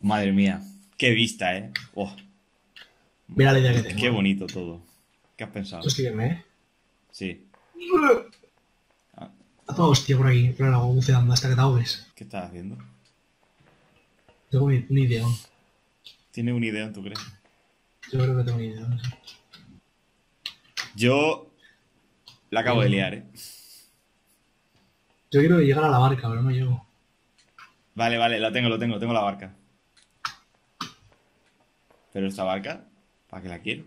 Madre mía, qué vista, ¿eh? Oh, Mira la idea que tengo. qué bonito todo. ¿Qué has pensado? Sígueme, ¿eh? Sí. A toda hostia por aquí, el agua buceando hasta que te ahogues. ¿Qué estás haciendo? Tengo un, un ideón. ¿Tienes una idea, tú crees? Yo creo que tengo un ideón. Yo la acabo de liar, ¿eh? Yo quiero llegar a la barca, pero no llego. Vale, vale, lo tengo, lo tengo, tengo la barca. Pero esta barca, ¿para qué la quiero?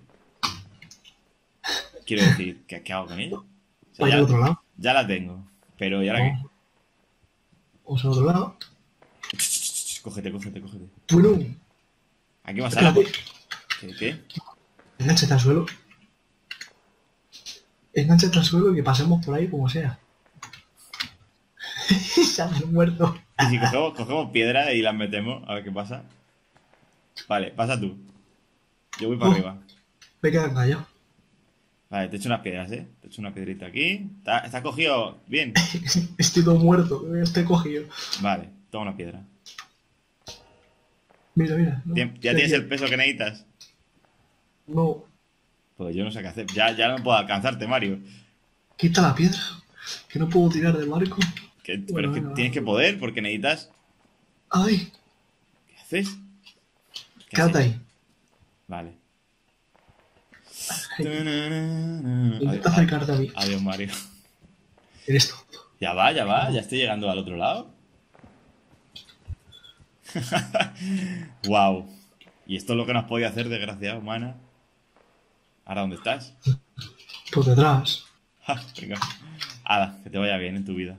Quiero decir, ¿qué, qué hago con ella? O sea, Vaya ya, otro lado. ya la tengo, pero ¿y ahora qué? Vamos al otro lado. Cógete, cógete, cógete. Bueno, Aquí vas a. ¿Qué? ¿Qué? Engánchate al suelo. Engánchate al suelo y que pasemos por ahí como sea. Se han muerto. Y si cogemos, cogemos piedra y las metemos, a ver qué pasa. Vale, pasa tú. Yo voy para Oh. arriba. Me quedan callado. Vale, te echo unas piedras, ¿eh? Te echo una piedrita aquí. Está, está cogido bien. Estoy todo muerto. Estoy cogido. Vale, toma una piedra. Mira, mira. no, ¿Ya tienes aquí. el peso que necesitas? No. Pues yo no sé qué hacer. Ya, ya no puedo alcanzarte, Mario. Quita la piedra. Que no puedo tirar del barco. Que- pero es que tienes que poder porque necesitas... Ay, ¿Qué haces? ¿Qué quédate haces? ahí. Vale. Intenta acercarte a mí. adiós, Mario. Eres tonto. Ya va, ya va, ya estoy llegando al otro lado. wow. Y esto es lo que no has podido hacer, desgraciada humana. ¿Ahora dónde estás? Por detrás. Ja, Venga. Hala, que te vaya bien en tu vida.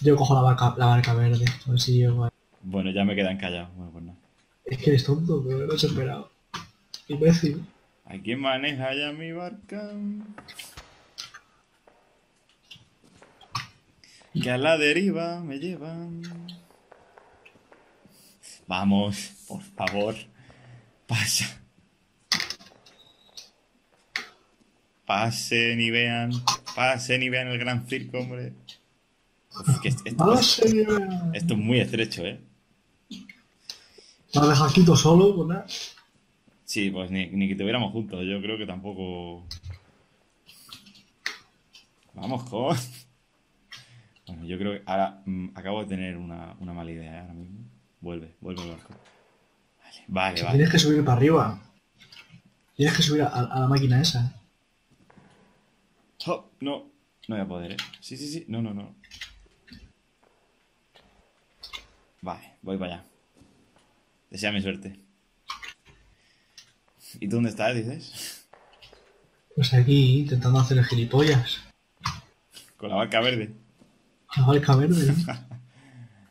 Yo cojo la barca, la barca verde. A ver si llego. a- Bueno, ya me quedan callados. Bueno, pues nada. Es que eres tonto, pero no he esperado. Imbécil. ¿A quién maneja ya mi barca? Que a la deriva me llevan. Vamos, por favor. Pasa. Pasen y vean. Pasen y vean el gran circo, hombre. Uf, que est- esto, esto es muy estrecho, ¿eh? Me has dejado quito solo, pues nada. Sí, pues ni, ni que tuviéramos juntos. Yo creo que tampoco. Vamos, con. Bueno, yo creo que ahora mm, acabo de tener una, una mala idea ¿eh? ahora mismo. Vuelve, vuelve al barco. Vale, vale, vale. Tienes que subir para arriba. Tienes que subir a, a la máquina esa. Oh, no, no voy a poder, ¿eh? Sí, sí, sí. No, no, no. Vale, voy para allá. Deseame suerte. ¿Y tú dónde estás, dices? Pues aquí, intentando hacer el gilipollas. Con la barca verde. La barca verde. ¿no?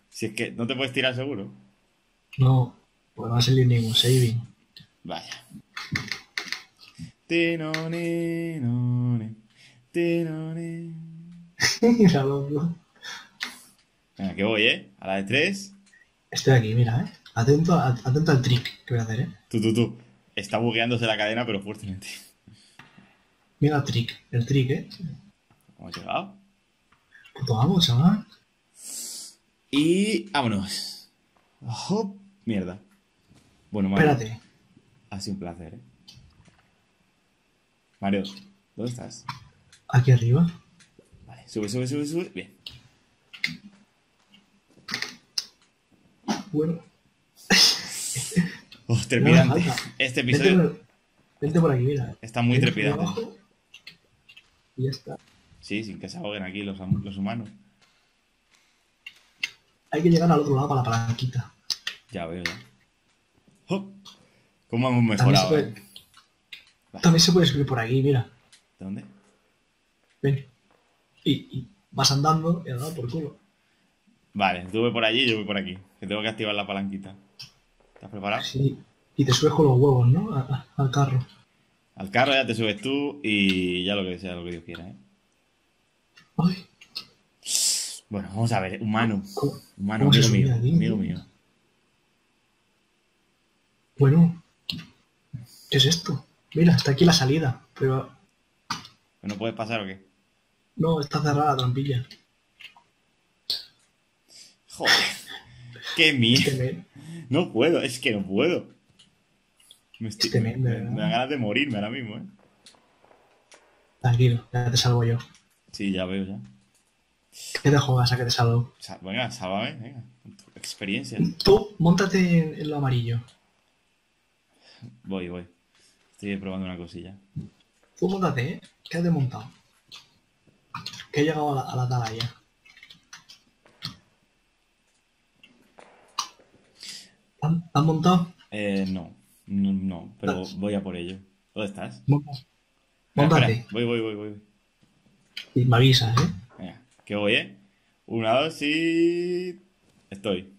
Si es que no te puedes tirar seguro. No, pues no va a salir ningún saving. Vaya. Tinone, none, tinone. Mira. Venga, que voy, ¿eh? A la de tres. Estoy aquí, mira, eh. Atento, a- atento al trick que voy a hacer, eh. Tú, tú, tú. Está bugueándose la cadena, pero fuertemente. Mira el trick, el trick, eh. ¿Cómo ha llegado? Puto vamos, chaval. Y vámonos. Hop. Mierda. Bueno, Mario. Espérate. Ha sido un placer, ¿eh? Mario, ¿dónde estás? Aquí arriba. Vale, sube, sube, sube, sube. Bien. Bueno. Oh, trepidante. No, falta. Este Vente episodio por, vente por aquí, mira. está muy Vente trepidante. abajo. Y ya está. Sí, sin que se ahoguen aquí los, humanos. Hay que llegar al otro lado para la palanquita. Ya veo, ya. Hop. ¿Cómo hemos También se, mejorado? puede, eh? también se puede subir por aquí, mira. ¿Dónde? Ven. Y, y vas andando y a dar por culo. Vale, tú voy por allí y yo voy por aquí. Que tengo que activar la palanquita. ¿Estás preparado? Sí. Y te subes con los huevos, ¿no? A- a- al carro. Al carro ya te subes tú y ya lo que sea, lo que Dios quiera, ¿eh? Ay, Bueno, vamos a ver. Humano. ¿cómo- Humano, ¿Cómo se amigo mío. Amigo mío. Bueno. ¿Qué es esto? Mira, está aquí la salida. Pero ¿No puedes pasar o qué? no, está cerrada la trampilla. Joder. Qué mierda. No puedo, es que no puedo. Me, estoy- Es tremendo, me- ¿verdad? me dan ganas de morirme ahora mismo, ¿eh? Tranquilo, ya te salvo yo. Sí, ya veo, ya. ¿Qué te juegas a que te salvo? Sa- venga, sálvame, venga. tu Experiencia. Tú, montate en, lo amarillo. Voy, voy. Estoy probando una cosilla. Tú montate, ¿eh? Quédate montado. Que he llegado a la, a la atalaya. ¿Han, han montado? Eh, no. No, no, pero voy a por ello. ¿Dónde estás? Móntate. espera. Voy, voy, voy, voy. Y me avisas, ¿eh? Venga, que voy, ¿eh? Una, dos y... Estoy.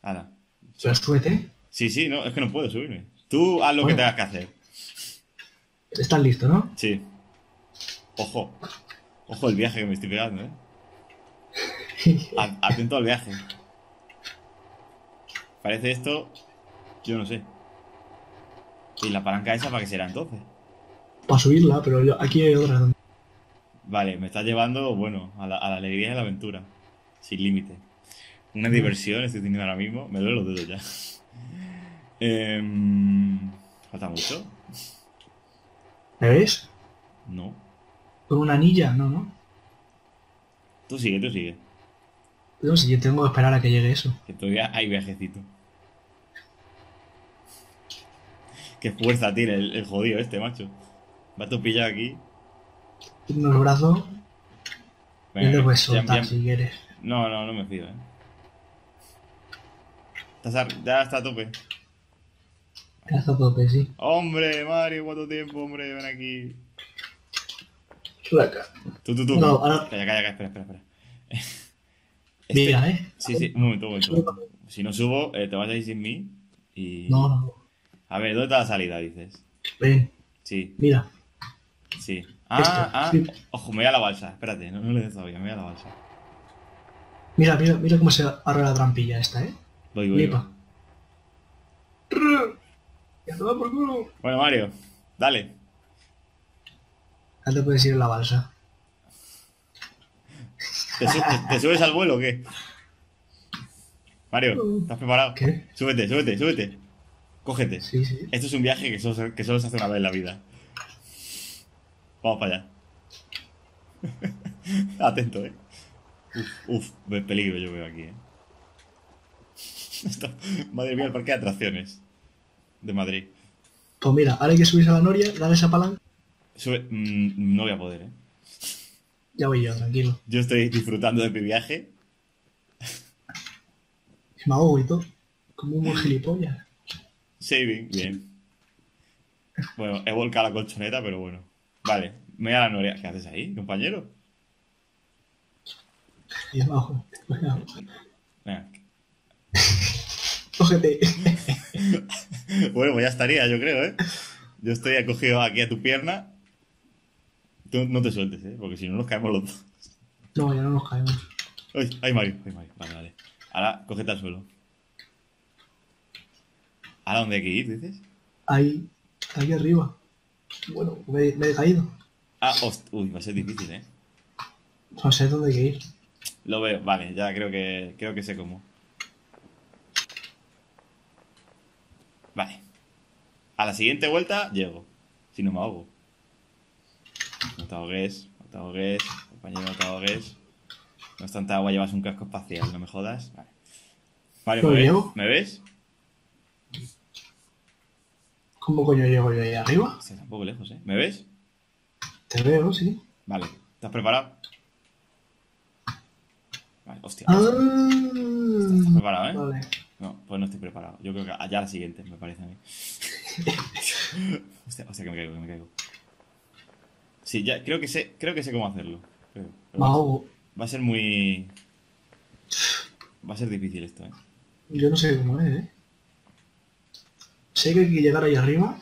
Ahora. Pero súbete. Sí, sí, no, es que no puedo subirme. Tú haz lo que tengas que hacer. Estás listo, ¿no? Sí. Ojo. Ojo el viaje que me estoy pegando, ¿eh? Atento al viaje. Parece esto... Yo no sé. ¿Y la palanca esa para qué será entonces? Para subirla, pero yo- aquí hay otra. Vale, me estás llevando, bueno, a la, a la alegría y a la aventura. Sin límite. Una diversión estoy teniendo ahora mismo. Me duelen los dedos ya. Em, ¿Falta mucho? ¿Me ves? No. Con una anilla, no, no. Tú sigue, tú sigue. No sé, yo tengo que esperar a que llegue eso. Que todavía hay viajecito. Qué fuerza tiene el, el jodido este, macho. Va a pillar aquí. Tengo los brazos. Venga, y le puedes soltar si quieres. No, no, no me fío, eh. Estás a- ya está a tope. Ya está a tope, sí. Hombre, Mario, cuánto tiempo, hombre, ven aquí. Acá. Tú, tú, tú. No, ahora- Calla, calla, calla, espera, espera, espera. Este- Mira, ¿eh? Sí, sí, un momento, un momento. Si no subo, eh, te vas a ir sin mí. Y. No, no. A ver, ¿dónde está la salida, dices? Ven, Sí, mira. sí. Ah, Esto, ah. sí. Ojo, me voy a la balsa. Espérate, no, no le des todavía, me voy a la balsa. Mira, mira, mira cómo se abre la trampilla esta, ¿eh? Voy, voy. voy. Flipa. Ya te va por culo. Bueno, Mario, dale. Ya te puedes ir en la balsa. ¿Te, su- te- te subes al vuelo o qué? Mario, ¿estás preparado? ¿Qué? Súbete, súbete, súbete. Cógete. Sí, sí. Esto es un viaje que solo, se- que solo se hace una vez en la vida. Vamos para allá. Atento, eh. Uf, uf, peligro yo veo aquí, eh. Esto- madre mía, el parque de atracciones de Madrid. Pues mira, ahora hay que subirse a la noria, darle esa palanca. Sube, mm, no voy a poder, eh. Ya voy yo, tranquilo. Yo estoy disfrutando de mi viaje. Me ahogo y todo. Como un buen gilipollas. Saving, bien. Bueno, he volcado la colchoneta, pero bueno. Vale, me voy a la noria. ¿Qué haces ahí, compañero? Y abajo. Venga, Venga. Cógete. Bueno, pues ya estaría, yo creo, ¿eh? Yo estoy acogido aquí a tu pierna. Tú no te sueltes, ¿eh? Porque si no nos caemos los dos. No, ya no nos caemos. Ay, ay, Mario, ay, Mario. Vale, vale. Ahora, cógete al suelo. ¿Ahora dónde hay que ir, dices? Ahí, ahí arriba. Bueno, me, me he caído. Ah, host- uy, va a ser difícil, ¿eh? No sé dónde hay que ir. Lo veo, vale, ya creo que, creo que sé cómo. Vale. A la siguiente vuelta llego. Si no me ahogo. No te ahogues, no te ahogues, compañero, no te ahogues. No es tanta agua, llevas un casco espacial, no me jodas. Vale. ¿Lo ¿me ves? ¿Me ves? ¿Cómo coño llego yo ahí arriba? Estás un poco lejos, ¿eh? ¿Me ves? Te veo, sí. Vale. ¿Estás preparado? Vale, hostia. Ah, ¿Estás preparado, eh? Vale. No, pues no estoy preparado. Yo creo que allá la siguiente, me parece a mí. hostia, hostia, que me caigo, que me caigo. Sí, ya, creo que sé, creo que sé cómo hacerlo. Creo. Va a ser muy. Va a ser difícil esto, eh. Yo no sé cómo es, ¿eh? Sé que hay que llegar ahí arriba.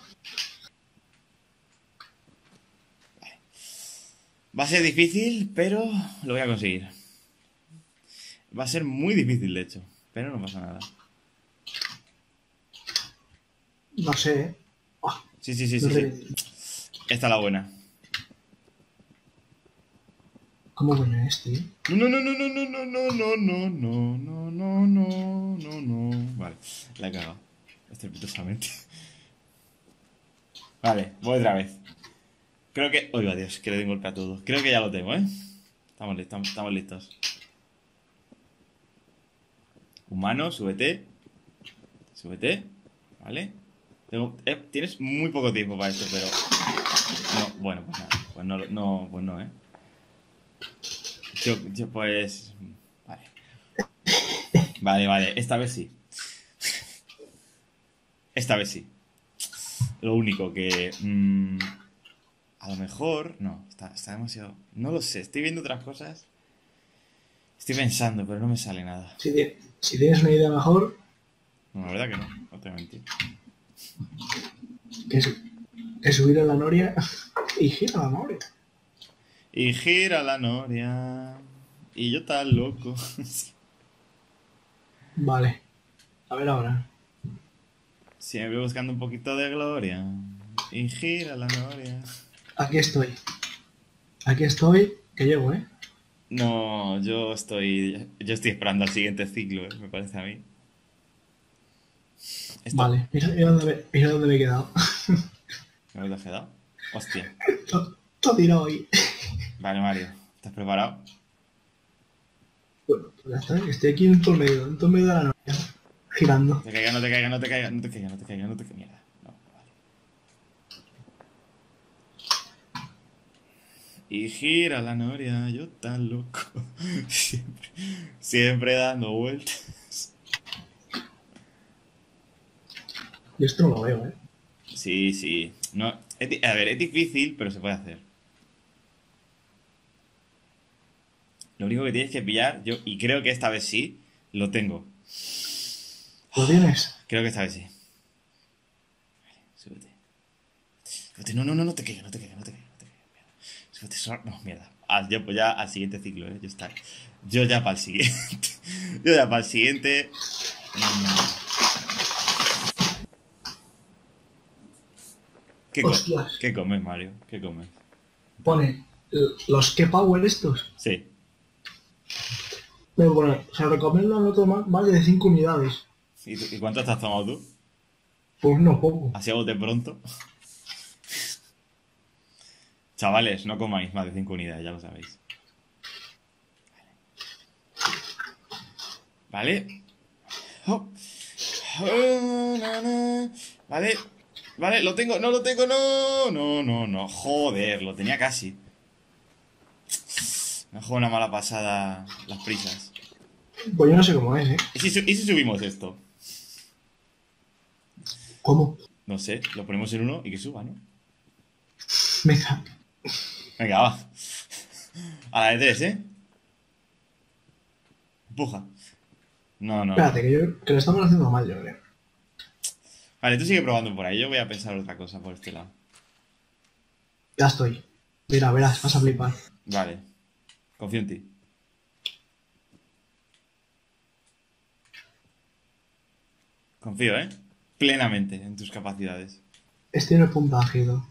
Va a ser difícil, pero lo voy a conseguir. Va a ser muy difícil, de hecho. Pero no pasa nada. No sé, ¿eh? Ah, Sí, sí, sí, no sí. sé. sí. Esta es la buena. ¿Cómo coño es, tío? No, no, no, no, no, no, no, no, no, no, no, no, no, no, no. Vale. La he cagado. Estrepitosamente. Vale, voy otra vez. Creo que. Oiga, Dios, que le un golpe a todo. Creo que ya lo tengo, ¿eh? Estamos listos, estamos listos. Humano, súbete. Súbete. ¿Vale? Eh, tienes muy poco tiempo para esto, pero. No, bueno, pues nada. Pues no, no, pues no, ¿eh? Yo, yo pues. Vale. Vale, vale, esta vez sí. Esta vez sí. Lo único que. mm, a lo mejor. No, está, está demasiado. No lo sé, estoy viendo otras cosas. Estoy pensando, pero no me sale nada. Si, si tienes una idea mejor, No, la verdad que no, no te mentir. que es, es subir a la noria y gira la noria. Y gira la noria. Y yo tan loco. Vale. A ver ahora. Siempre buscando un poquito de gloria. Y gira la noria. Aquí estoy. Aquí estoy, que llego, ¿eh? No, yo estoy. Yo estoy esperando al siguiente ciclo, ¿eh? me parece a mí. Esto- Vale, mira, mira dónde, me, mira dónde me he quedado. ¿Me has quedado? Hostia. Todo tirado ahí. Vale, Mario. ¿Estás preparado? Bueno, pues ya está, estoy aquí en todo el medio, en todo medio de la noria. Girando. No te caiga, no te caiga, no te caiga, no te caiga, no te caiga, no te caiga. Mierda. No, vale. Y gira la noria, yo tan loco. Siempre, siempre dando vueltas. Yo esto no lo veo, ¿eh? Sí, sí. No, es a ver, es difícil, pero se puede hacer. Lo único que tienes que pillar, yo, y creo que esta vez sí, lo tengo. ¿Lo tienes? Creo que esta vez sí. Vale, súbete. Súbete. No, no, no, no te caigas, no te caigas, no te caigas, no te caigas. Súbete, solo- no, mierda. Ah, yo pues ya al siguiente ciclo, ¿eh? Yo, está. yo ya para el siguiente. yo ya para el siguiente. ¿Qué, co- Hostias. ¿Qué comes, Mario? ¿Qué comes? Pone l- los que power estos. Sí. Me pone, se recomienda no tomar más de 5 unidades. ¿Y, tú- y te has tomado tú? Pues no poco. Así a bote pronto. Chavales, no comáis más de 5 unidades, ya lo sabéis. Vale. Oh. Oh, na, na. Vale. Vale, lo tengo, no lo tengo, no. No, no, no. Joder, lo tenía casi. Me jugado una mala pasada las prisas. Pues yo no sé cómo es, ¿eh? ¿Y si, su- y si subimos esto? ¿Cómo? No sé, lo ponemos en uno y que suba, ¿no? Venga. Venga, va. A la de tres, ¿eh? Empuja. No, no. Espérate, que, yo, que lo estamos haciendo mal, yo creo. Vale, tú sigue probando por ahí. Yo voy a pensar otra cosa por este lado. Ya estoy. Mira, verás, vas a flipar. Vale. Confío en ti. Confío, ¿eh? Plenamente en tus capacidades. Estoy en el punto ágido.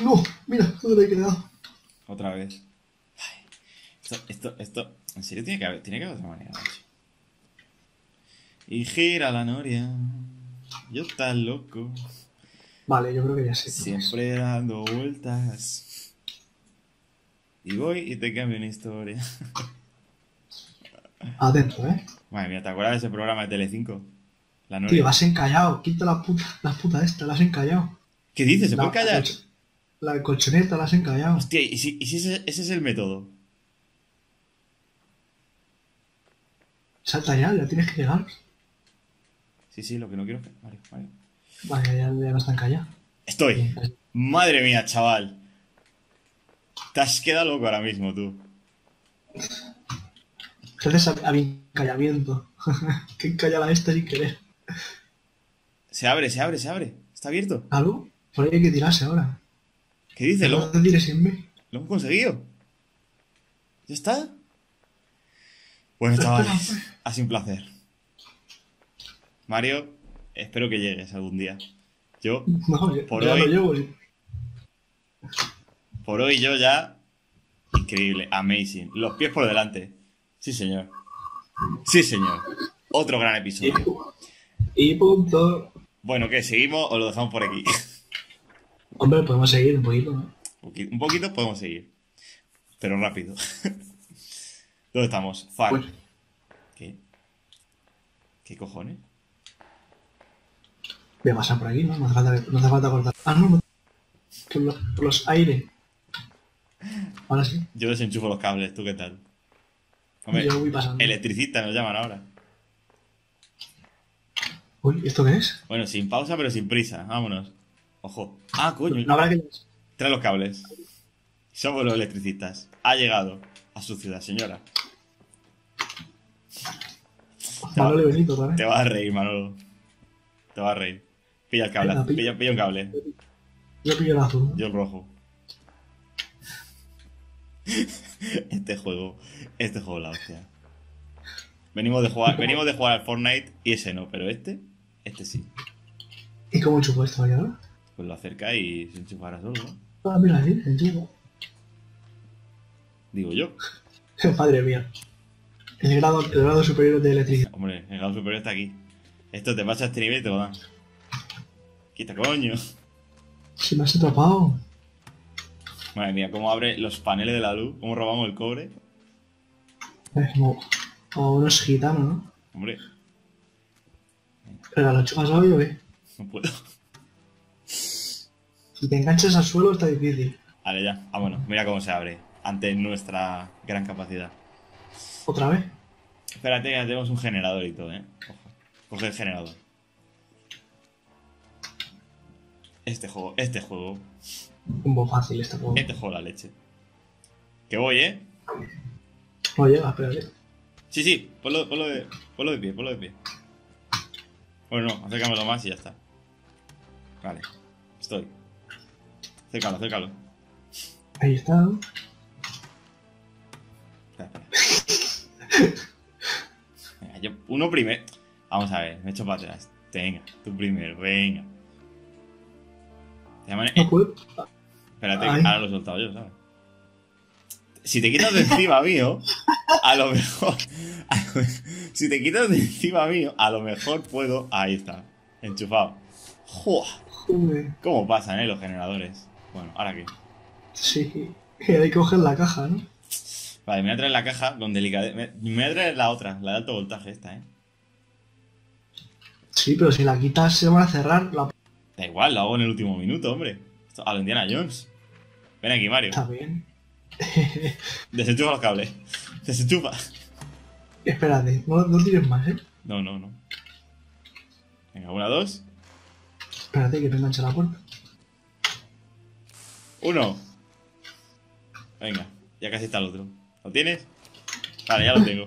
No, mira, ¿dónde me he quedado? Otra vez. Ay, esto, esto, esto. En serio tiene que haber, tiene que haber otra manera, macho. Y gira la noria. Yo tan loco. Vale, yo creo que ya sé. cómo es. Siempre dando vueltas. Y voy y te cambio una historia. Atento, ¿eh? Madre mía, ¿te acuerdas de ese programa de Telecinco? La Tío, la has encallado. Quita la puta, la puta esta, la has encallado. ¿Qué dices? ¿Se La- puede callar? La, la colchoneta la has encallado. Hostia, ¿y si, y si ese, ese es el método? Salta ya, ya tienes que llegar. Sí, sí, lo que no quiero es que... Mario. Vale, ya, ya no están callados. Estoy. Madre mía, chaval. Te has quedado loco ahora mismo, tú. Gracias a, a mi encallamiento. que encalla la esta sin querer. Se abre, se abre, se abre. ¿Está abierto? ¿Algo? Por ahí hay que tirarse ahora. ¿Qué dices? No ¿Lo, lo hemos conseguido? ¿Ya está? Bueno, chavales, ha sido un placer. Mario, espero que llegues algún día. Yo, No, Por ya hoy- lo llevo. sí. por hoy, yo ya... Increíble, amazing. Los pies por delante. Sí, señor. Sí, señor. Otro gran episodio. Y punto. Bueno, ¿qué? ¿Seguimos o lo dejamos por aquí? Hombre, podemos seguir un poquito, ¿no? Un poquito podemos seguir. Pero rápido. ¿Dónde estamos? Far. Pues- ¿Qué? ¿Qué cojones? Voy a pasar por aquí, ¿no? No hace falta, no hace falta cortar. Ah, no, no. Por los, por los aires. Ahora sí. Yo desenchufo los cables, ¿tú qué tal? Hombre, Yo voy pasando. electricista nos llaman ahora. Uy, ¿esto qué es? Bueno, sin pausa pero sin prisa. Vámonos. Ojo. Ah, coño. No habrá que... Trae los cables. Somos los electricistas. Ha llegado a su ciudad, señora. Manolo Benito, Te ¿vale? vas a reír, Manolo. Te vas a reír. Pilla el cable. Venga, pilla. Pilla, pilla un cable. Yo pillo el azul. Yo el rojo. Este juego. Este juego la hostia. Venimos de jugar, venimos de jugar al Fortnite y ese no, pero este, este sí. ¿Y cómo enchufo esto ahí ahora? Pues lo acerca y se enchufará solo, ¿no? Ah, mira, sí, enchufo. Digo yo. Madre mía. El grado, el grado superior de electricidad. Hombre, el grado superior está aquí. Esto te pasa a este nivel y te lo dan. Quita, coño. Si me has atrapado. Madre mía, cómo abre los paneles de la luz, cómo robamos el cobre. Es como, como unos gitanos, ¿no? Hombre, Pero lo enchufas hoy o qué? no puedo. Si te enganchas al suelo está difícil. Vale, ya. Vámonos. Mira cómo se abre. Ante nuestra gran capacidad. ¿Otra vez? Espérate, que tenemos un generador y todo, ¿eh? Ojo. Coge el generador. Este juego, este juego, Un poco fácil este juego. este juego la leche. Que voy, ¿eh? Llega, espérate. Sí, sí, ponlo, ponlo, de, ponlo de pie, ponlo de pie. Bueno, no, acércamelo más y ya está. Vale, estoy. Acércalo, acércalo. Ahí está. Espera, espera. Venga, yo, uno primero. Vamos a ver, me echo para atrás. Venga, tú primero, venga. Te llaman- No. Espérate, Ay. ahora lo he soltado yo, ¿sabes? Si te quitas de encima mío, a lo mejor. a lo- si te quitas de encima mío, a lo mejor puedo. Ahí está, enchufado. ¡Jua! ¿Cómo pasan, eh, los generadores? Bueno, ¿ahora qué? Sí. Hay que coger la caja, ¿no? Vale, me voy a traer la caja con delicadeza. Me, me voy a traer la otra, la de alto voltaje, esta, eh. Sí, pero si la quitas se van a cerrar la... Da igual, lo hago en el último minuto, hombre. Esto, a lo Indiana Jones. Ven aquí, Mario. Está bien. Desenchufa los cables. Desenchufa. Espérate, no, no tires más, ¿eh? No, no, no. Venga, una, dos. Espérate que te enganche la puerta. Uno. Venga, ya casi está el otro. ¿Lo tienes? Vale, ya lo tengo.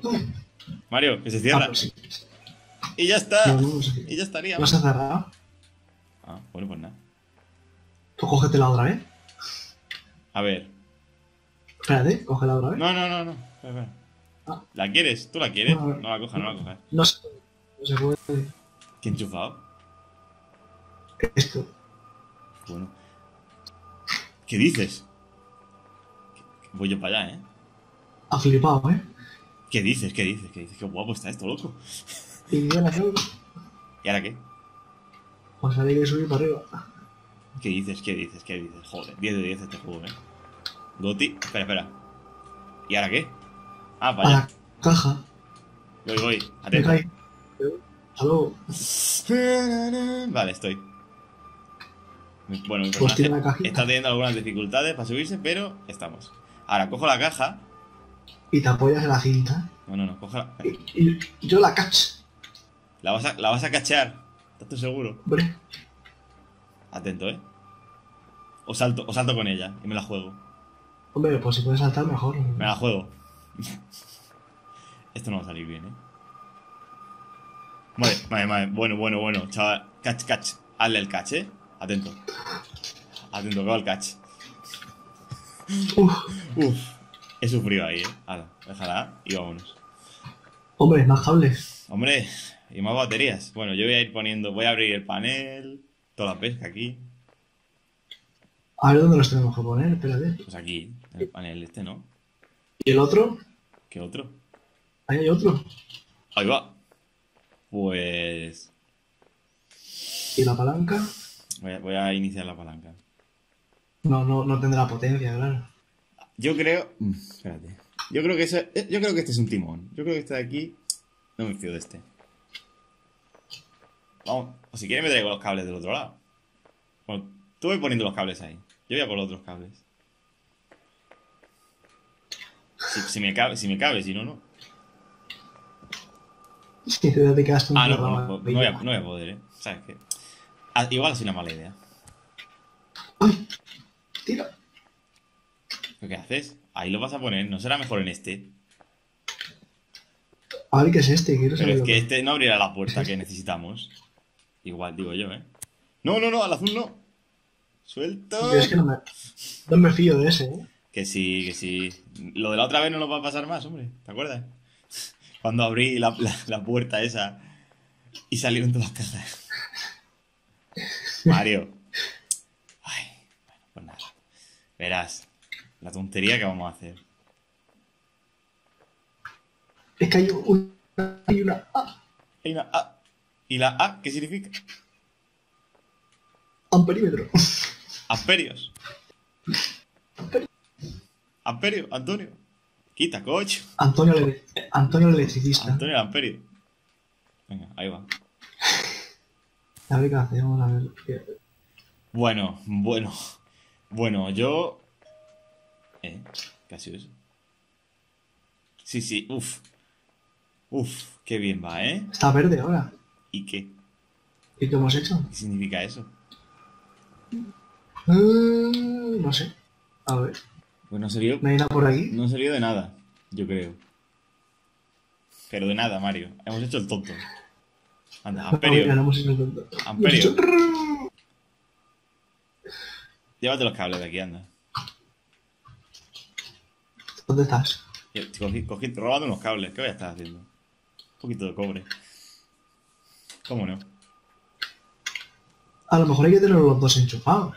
Mario, que se Ah, cierra. pero sí. Y ya está. No, no, no sé. Y ya estaría. ¿No se ha cerrado? Ah, bueno, pues nada. Tú cógetela otra vez. A ver. Espérate, cógela otra vez. No, no, no, no. Espera, espera. Ah. ¿La quieres? ¿Tú la quieres? No, No la cojas, no la cojas. No se puede. No se puede. ¿Qué enchufado? Esto. Bueno. ¿Qué dices? Voy yo para allá, ¿eh? Ha flipado, ¿eh? ¿Qué dices? ¿Qué dices? ¿Qué dices? Qué guapo está esto, loco. Y ya la. ¿Y ahora qué? Pues ahora hay que subir para arriba. ¿Qué dices? ¿Qué dices? ¿Qué dices? Joder, 10 de 10 este juego, ¿eh? Goti. Espera, espera. ¿Y ahora qué? Ah, A para allá. la caja. Voy, voy. Atento. luego. Vale, estoy. Bueno, mi Pues personaje está teniendo algunas dificultades para subirse, pero estamos. Ahora, cojo la caja. Y te apoyas en la cinta. No, no, no, cojo la... Y, y yo la cacho. La vas a, la vas a cachear. ¿Estás seguro? Hombre. Atento, ¿eh? O salto, o salto con ella y me la juego. Hombre, pues si puedes saltar mejor. Me la juego. Esto no va a salir bien, ¿eh? Vale, vale, vale. Bueno, bueno, bueno. Chaval, catch, catch. Hazle el catch, ¿eh? Atento. Atento, que va el catch. Uf. Uf. He sufrido ahí, ¿eh? Hala, déjala y vámonos. Hombre, más cables. Hombre, y más baterías. Bueno, yo voy a ir poniendo... Voy a abrir el panel. Toda la pesca aquí. A ver dónde los tenemos que poner, espérate. Pues aquí, en el panel este, ¿no? ¿Y el otro? ¿Qué otro? Ahí hay otro. Ahí va. Pues. Y la palanca. Voy a, voy a iniciar la palanca. No, no, no tendrá potencia, claro. Yo creo. Mm, Espérate. Yo creo que eh, yo creo que este es un timón. Yo creo que este de aquí. No me fío de este. Vamos. O si quieres me traigo los cables del otro lado. Bueno, tú voy poniendo los cables ahí. Yo voy a por los otros cables. Si, si me cabe, si me cabe, si no, no. Si te te quedaste Ah, no, no, no, voy a, no voy a poder, ¿eh? ¿Sabes qué? Ah, igual sido una mala idea. ¡Ay! Tira. ¿Pero ¿Qué haces? Ahí lo vas a poner. ¿No será mejor en este? A ver qué es este, quiero Pero saber. es lo que este no abrirá la puerta que sí. necesitamos. Igual, digo yo, ¿eh? No, no, no, al azul no. Suelto. Yo es que no me, no me fío de ese, ¿eh? Que sí, que sí. Lo de la otra vez no nos va a pasar más, hombre. ¿Te acuerdas? Cuando abrí la, la- la puerta esa y salieron todas las cajas. Mario. Ay, bueno, pues nada. Verás, la tontería que vamos a hacer. Es que hay una. Hay una. ¡Ah! Hay una A. ¿Y la A qué significa? Amperímetro. Amperios. Amperio, Antonio. Quita, coche. Antonio, el, Antonio el electricista. Antonio el Amperio. Venga, ahí va. A ver qué hacemos, a ver. Bueno, bueno. Bueno, yo. ¿Eh? ¿Qué ha sido eso? Sí, sí, uff. Uff, qué bien va, ¿eh? Está verde ahora. ¿Y qué? ¿Y qué hemos hecho? ¿Qué significa eso? Eh, no sé. A ver. Pues no salió, ¿No hay nada por aquí? no salió de nada, yo creo. Pero de nada, Mario. Hemos hecho el tonto. Anda, No, Amperio. ya no hemos hecho el tonto. Amperio. Hecho- Llévate los cables de aquí, anda. ¿Dónde estás? Yo Cogí, cogí, robando unos cables. ¿Qué voy a estar haciendo? Un poquito de cobre. ¿Cómo no? A lo mejor hay que tener los dos enchufados.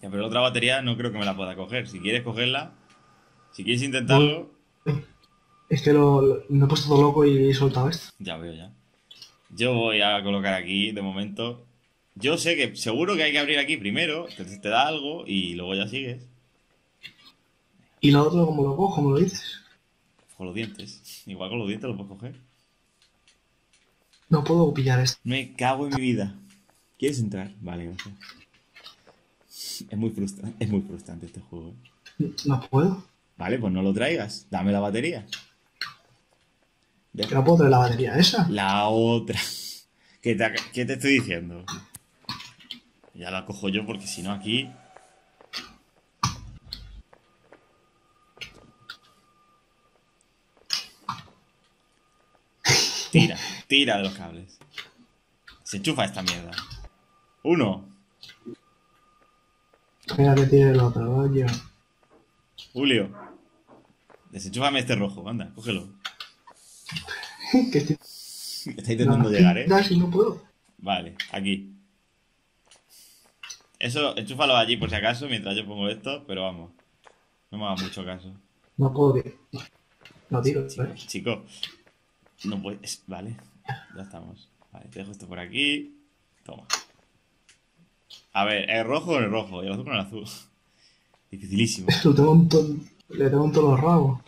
Ya, pero la otra batería no creo que me la pueda coger. Si quieres cogerla, si quieres intentarlo, Es que lo, lo- me he puesto todo loco y he soltado esto. ya veo ya. Yo voy a colocar aquí, de momento. Yo sé que seguro que hay que abrir aquí primero, te, te da algo y luego ya sigues. Y lo otro, como lo cojo, me lo dices. Con los dientes. Igual con los dientes lo puedes coger. No puedo pillar esto. Me cago en mi vida. ¿Quieres entrar? Vale, gracias. Es muy frustrante, es muy frustrante este juego. ¿eh? No puedo. Vale, pues no lo traigas. Dame la batería. Que no puedo traer la batería esa. La otra. ¿Qué te, qué te estoy diciendo? Ya la cojo yo porque si no aquí... Tira, tira de los cables. Se enchufa esta mierda. Uno. Mira que tiene el otro, oye. Julio. Desenchúfame este rojo, anda, cógelo. que estoy... Está intentando no, llegar, ¿eh? y no puedo. Vale, aquí. Eso, enchúfalo allí por si acaso mientras yo pongo esto, pero vamos. No me hagas mucho caso. No puedo. que- No tiro, Chico, ¿eh? chico, no puedes. Vale, ya estamos. Vale, te dejo esto por aquí. Toma. A ver, ¿el rojo o el rojo? Y el azul con el azul. Dificilísimo. Lo tengo un ton... Le tengo un todos los rabos.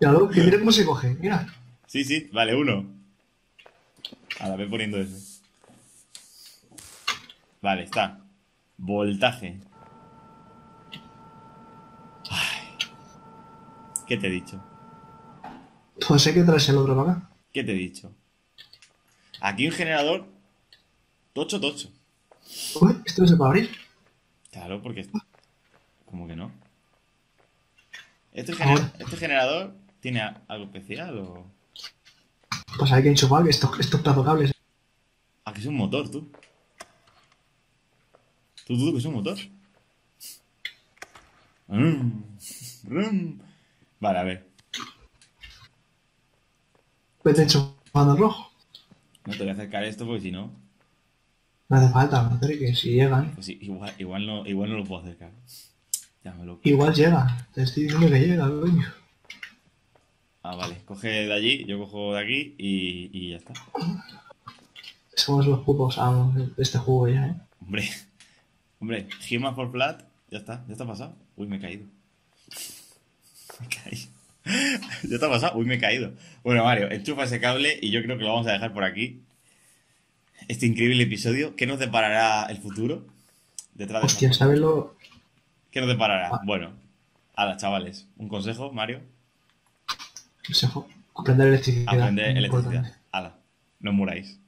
Que mira cómo se coge. Mira. Sí, sí, vale, uno. Ahora ve poniendo ese. Vale, está. Voltaje. Ay. ¿Qué te he dicho? Pues hay que traerse el otro para acá. ¿Qué te he dicho? Aquí un generador tocho tocho. Uy, esto no se puede abrir. Claro, porque... ¿Cómo que no? ¿Este, gener-. ¿Este generador tiene algo especial o...? Pues hay que enchufar que estos, estos cables. Ah, que es un motor, tú. ¿Tú, tú, que es un motor? Mm, rum. Vale, a ver. Vete enchufando el rojo. No te voy a acercar esto porque si no... No hace falta, me acerque, si llegan. Pues sí, igual, igual, no, igual no lo puedo acercar. Ya me lo... Igual llega. Te estoy diciendo que llega, coño. Ah, vale. Coge de allí, yo cojo de aquí y, y ya está. Somos los putos amos de este juego ya, ¿eh? Hombre, hombre, Human for Flat, ya está, ya está pasado. Uy, me he caído. Me he caído. Ya está pasado, uy, me he caído. Bueno, Mario, enchufa ese cable y yo creo que lo vamos a dejar por aquí. Este increíble episodio. ¿Qué nos deparará el futuro? Detrás de Hostia, ¿sabes lo...? ¿Qué nos deparará? Ah. Bueno, ala, chavales, un consejo, Mario. Consejo. Aprender electricidad. Aprender electricidad. importante. Ala, no muráis.